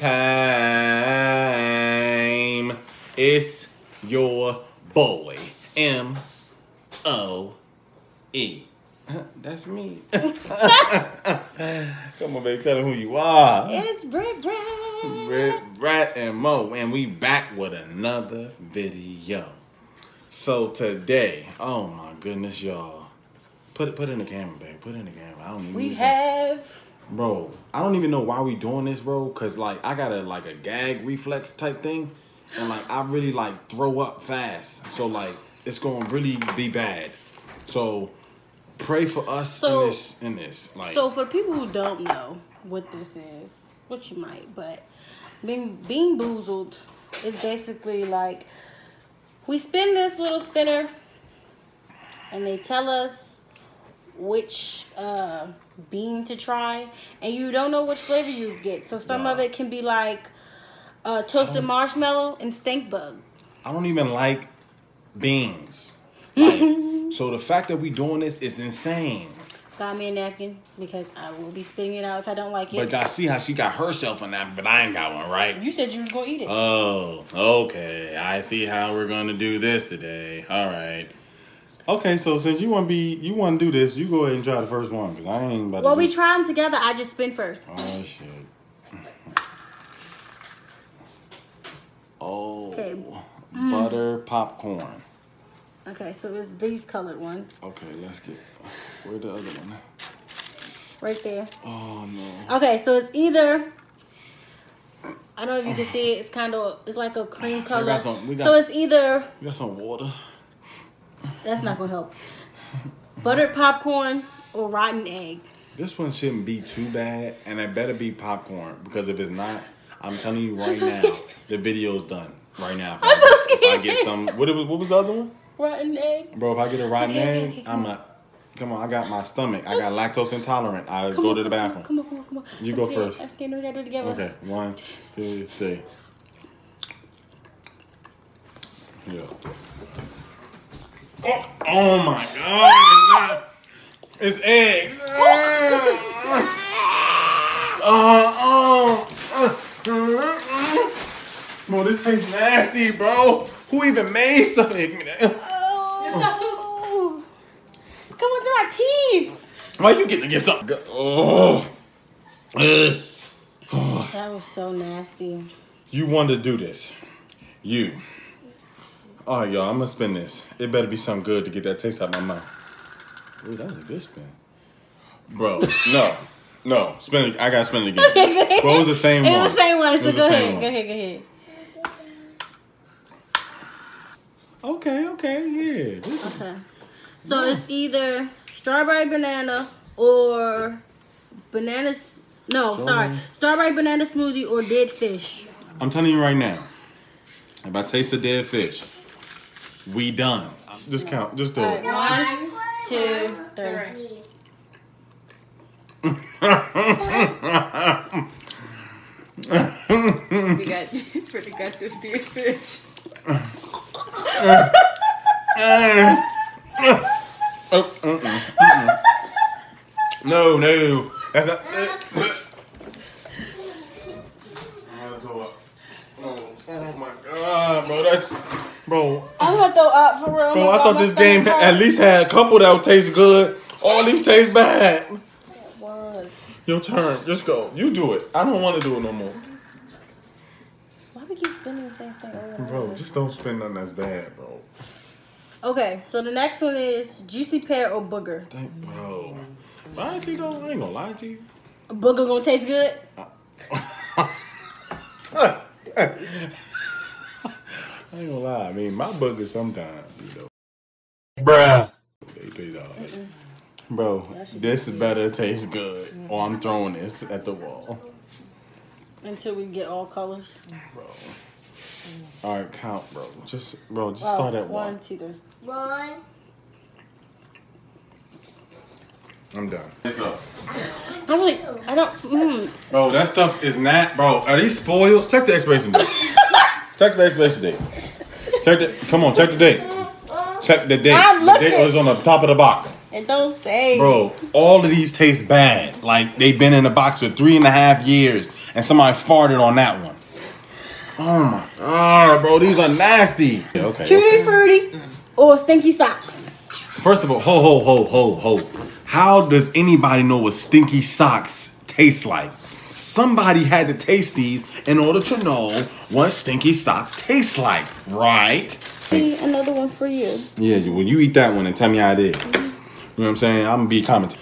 time. It's your boy M O E. That's me. Come on, baby. Tell them who you are. It's Brick Brick. Red, Rat, and Moe, and we back with another video. So today, oh my goodness, y'all. Put it, put in the camera, baby. Put it in the camera. I don't even. We use it. have Bro, I don't even know why we doing this, bro. Cause like I got a like a gag reflex type thing, and like I really like throw up fast. So like it's gonna really be bad. So pray for us So- in this in this. Like so for people who don't know what this is, which you might, but being Bean Boozled is basically like we spin this little spinner and they tell us which uh bean to try and you don't know which flavor you get. So some of it can be like uh toasted marshmallow and stink bug. I don't even like beans. Like, so the fact that we doing this is insane. Got me a napkin because I will be spitting it out if I don't like it. But I see how she got herself a napkin, but I ain't got one, right? you said you was gonna eat it. Oh, okay. I see how we're gonna do this today. All right. Okay, so since you want to be, you want to do this, you go ahead and try the first one because I ain't about well, we try them together. I just spin first. Oh shit. Oh. Okay. Mm. Butter popcorn. Okay, so it's these colored ones Okay, let's get. Where the other one? right there. Oh no. Okay, so it's either. I don't know if you can see it. It's kind of it's like a cream So color. got some- we got so it's either You got some water? That's not gonna help. Buttered popcorn or rotten egg. This one shouldn't be too bad, and it better be popcorn because if it's not, I'm telling you right so now, scared. the video's done right now. I'm I- so If I get some, what, was- what was the other one, Rotten egg. bro? If I get a rotten Okay, okay, egg, okay, I'm a. Come on, I got my stomach. I got lactose intolerant. I Come go on, to the bathroom. Come on, come on, come on. You I'm go scared. first. I'm scared. We gotta do it together. Okay, one, two, three. Yeah. Oh, oh my god! It's, not, it's eggs. oh, oh. Bro, this tastes nasty, bro. Who even made something? Oh. Come on to my teeth. Why you getting to get something? Oh. Ugh. That was so nasty. You want to do this. You. All right, y'all. I'm gonna spin this. It better be something good to get that taste out of my mouth. Ooh, that was a good spin. Bro, no, no. Spin it. I gotta spin it again. Bro, it was the same It one. was the same one, so go ahead, same go one. ahead, go ahead. Okay, okay, yeah. This- Okay. So it's either strawberry banana or bananas. No, sorry. Strawberry banana smoothie or dead fish. I'm telling you right now. If I taste a dead fish, we done. Just count. Just do it. One, two, three. We got pretty got this dead fish. Oh, uh-uh, uh-uh. No, no. That's not. uh, uh. I gotta throw up. Oh, oh my god, bro. That's. Bro, I'm gonna throw up for real. bro, I thought this game at least had a couple that would taste good. All these taste bad. was. Your turn. Just go. You do it. I don't want to do it no more. Why we keep spinning the same thing over and Bro, over? just don't spend nothing that's bad, bro. Okay, so the next one is juicy pear or booger. Thank, bro. Honestly, though, I ain't gonna lie to you. Booger gonna taste good? I ain't gonna lie. I mean, my boogers sometimes, you know. Bruh. They taste all right. Bro, this better taste good. Or I'm throwing this at the wall. Until we get all colors. Bro. Alright, count, bro. Just, bro, just Wow, start at one. One, two, three. One, I'm done. It's up. I really, I don't. Mm. Bro, that stuff is not, bro. Are these spoiled? Check the expiration date. check the expiration date. Check the, come on, check the date. Check the date. I'm The date looking. was on the top of the box. And don't say. Bro, all of these taste bad. Like they've been in the box for three and a half years, and somebody farted on that one. Oh my god, bro, these are nasty. Yeah, okay. Tutti okay. fruity or stinky socks. First of all, ho ho ho ho ho. How does anybody know what stinky socks taste like? Somebody had to taste these in order to know what stinky socks taste like, right? Another one for you. Yeah, you- when you eat that one and tell me how it is. You know what I'm saying? I'm gonna be commenting.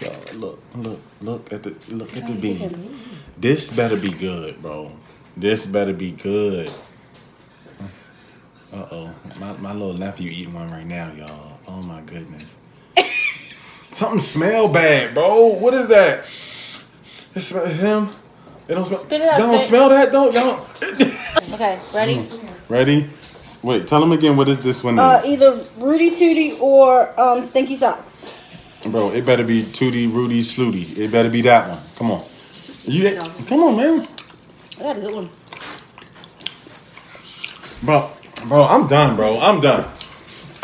Yo, look, look, look at the look at the bean. This better be good, bro. This better be good. Uh oh, my, my little nephew eating one right now, y'all. Oh my goodness. Something smell bad, bro. What is that? It smell it's him. It don't smell. Spit it out, Y'all don't spit. smell that though, y'all. Okay, ready? Ready? Wait, tell him again what is this one Uh, is. either Rudy Tooty or um stinky socks. Bro, it better be Tootie, Rudy, Slooty. It better be that one. Come on. You come on, man. I got a good one. Bro, bro, I'm done, bro. I'm done.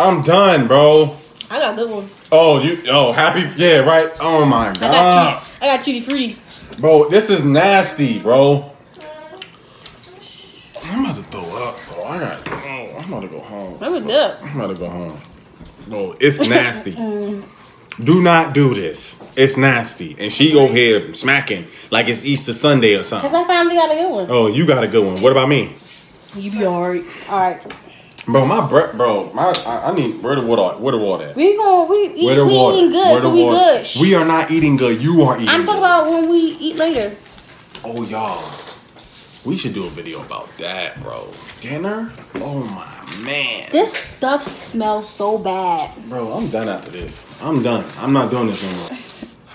I'm done, bro. I got a good one. Oh, you oh happy yeah, right. Oh my I got god. I got tutti fruity. Bro, this is nasty, bro. I'm about to throw up, bro. I got oh, I'm about to go home. That was. I'm about to go home. Bro, it's nasty. Mm. do not do this. It's nasty. And she over here smacking like it's Easter Sunday or something. Cause. I finally got a good one. Oh, you got a good one. What about me? You be alright. Alright. Bro, my breath, bro, my I, I need where the water, where the water at? We going we eat we water? eating good, so we water? good. We are not eating good. You are eating. I'm talking good. about when we eat later. Oh, y'all. We should do a video about that, bro. Dinner? Oh my man. This stuff smells so bad. Bro, I'm done after this. I'm done. I'm not doing this anymore.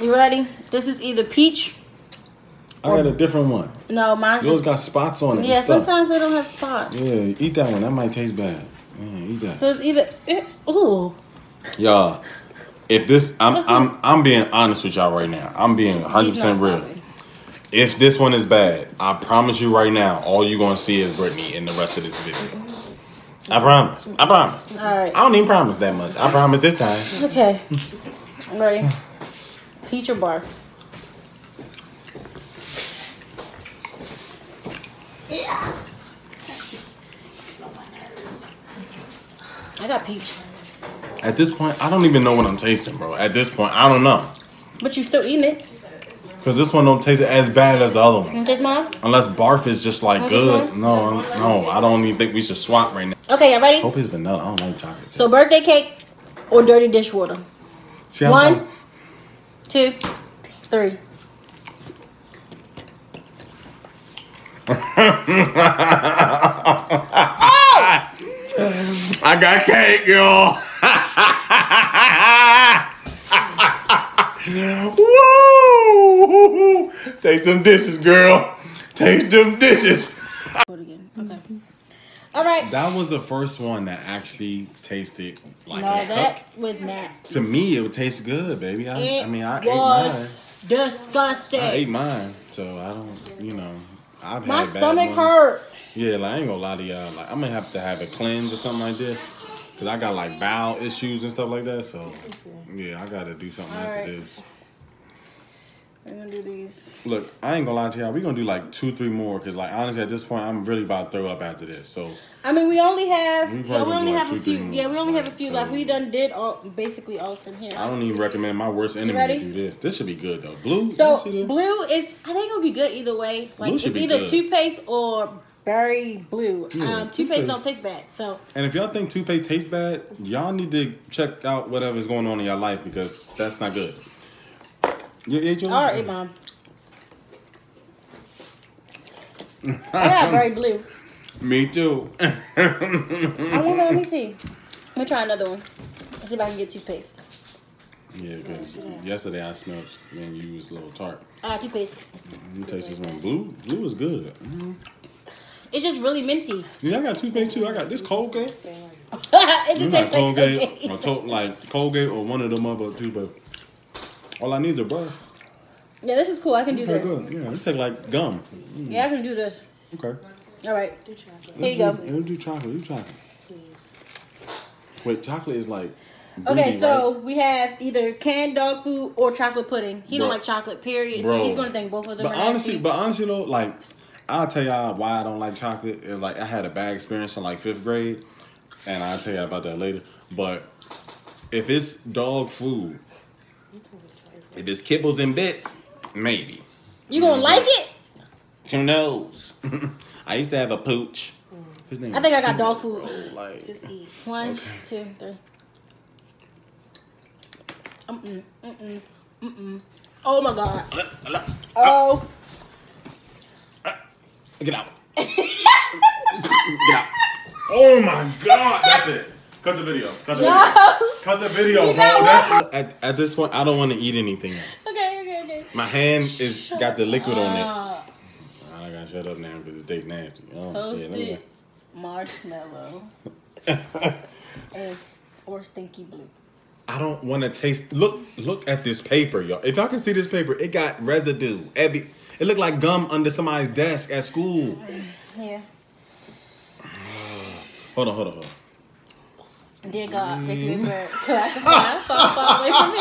You ready? This is either peach. I got a different one. No, mine's Yours just got spots on it. yeah. Sometimes they don't have spots. Yeah, eat that one. That might taste bad. Yeah, eat that. So it's either eh, ooh. Y'all, if this, I'm, I'm, I'm being honest with y'all right now. I'm being 100 percent real. stopping. If this one is bad, I promise you right now, all you're gonna see is Brittany in the rest of this video. I promise. I promise. All right. I don't even promise that much. I promise this time. Okay. I'm ready. Peach or bar? I got peach. At this point, I don't even know what I'm tasting, bro. At this point, I don't know. But you still eating it. Cause this one don't taste as bad as the other one. You taste mine? Unless barf is just like good. No, I'm- no, I don't even think we should swap right now. Okay, y'all ready? Hope it's vanilla. I don't like chocolate. So birthday cake or dirty dishwater? See, I'm One, talking- two, three. I got cake, y'all. Woo! Taste them dishes, girl. Taste them dishes. Again. Okay. All right. That was the first one that actually tasted like No, a that cook. was nasty. To me, it would taste good, baby. I, It I mean, I ate mine. disgusting. I ate mine, so I don't, you know. I've My stomach hurt. Yeah, like I ain't gonna lie to y'all. Like I'm gonna have to have a cleanse or something like this, cause I got like bowel issues and stuff like that. So yeah, I gotta do something after Alright. this. We're gonna do these. Look, I ain't gonna lie to y'all. We gonna do like two, three more, cause like honestly, at this point, I'm really about to throw up after this. So I mean, we only have We yeah, we only like have a two, three few. Yeah, we only have a few left. We done did all basically all of them here. I don't even recommend my worst enemy to do this. This should be good though. Blue. So you see this? blue is I think it'll be good either way. Like Blue it's either good. toothpaste or berry blue. Yeah, um, toothpaste toothpaste. don't taste bad. So And if y'all think toothpaste tastes bad, y'all need to check out whatever's going on in your life because that's not good. You ate yours? all right, mom. I got berry blue. Me too. I want to let me see. Let me try another one. Let's see if I can get toothpaste. Yeah, because yesterday I smelled and you was a little tart. Ah, toothpaste. Let me taste this one. Blue, blue is good. Mhm. It's just really minty. Yeah, I got toothpaste too. I got this Colgate. it You just got tastes like Colgate, Colgate. or to, like Colgate, or one of them other toothpaste. All I need is a brush. Yeah, this is cool. I can do Okay, this. good. Yeah, it's like like gum. Yeah, I can do this. Okay. All right. Do chocolate. Here you go. Let's do chocolate. Do chocolate. Wait, chocolate is like. Okay, so right? we have either canned dog food or chocolate pudding. He don't like chocolate, period. Bro. So he's gonna think both of them But are honestly, nasty. but honestly though, like I'll tell y'all why I don't like chocolate. Is like I had a bad experience in like fifth grade, and I'll tell y'all about that later. But if it's dog food, if it's kibbles and bits, maybe. you gonna mm-hmm. like it? Who knows? I used to have a pooch. His name I think I got dog food. bro, Like, Just eat. One, two, three. Mm-mm, mm-mm, mm-mm. Oh my god. Oh. get out. get out. Oh my god, that's it. Cut the video. Cut the video. Cut the video, You bro. That's at, at this point. I don't want to eat anything else. Okay, okay, okay. My hand is got the liquid on it. I gotta shut up now because it tastes nasty. Oh, yeah, me marshmallow is or stinky blue. I don't want to taste. Look, look at this paper, y'all. If y'all can see this paper, it got residue. Every, it looked like gum under somebody's desk at school. Yeah. Hold on, hold on, hold on. Dear God, make me so I can fly far, far away from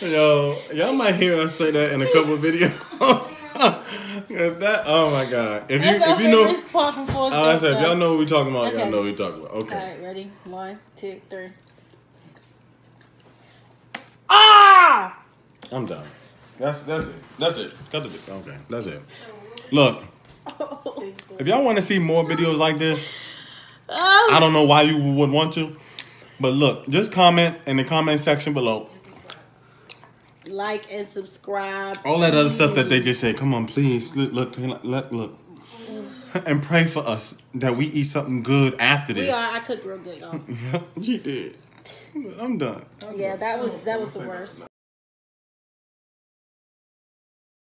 here. Yo, y'all might hear us say that in a couple videos. that, oh my god! If you That's if you know, part from Forrest uh, I said y'all know what we talking about, Okay. y'all know what we talking about. Okay. All right, ready? One, two, three. Ah! I'm done. That's that's it. That's it. Cut the video. Okay, that's it. Look, oh. if y'all want to see more videos like this, Oh. I don't know why you would want to, but look, just comment in the comment section below. Like and subscribe. All that other stuff that they just said. Come on, please look, look, look, look, and pray for us that we eat something good after this. We are. I cooked real good, y'all. she did. I'm done. Yeah, that was that was the worst.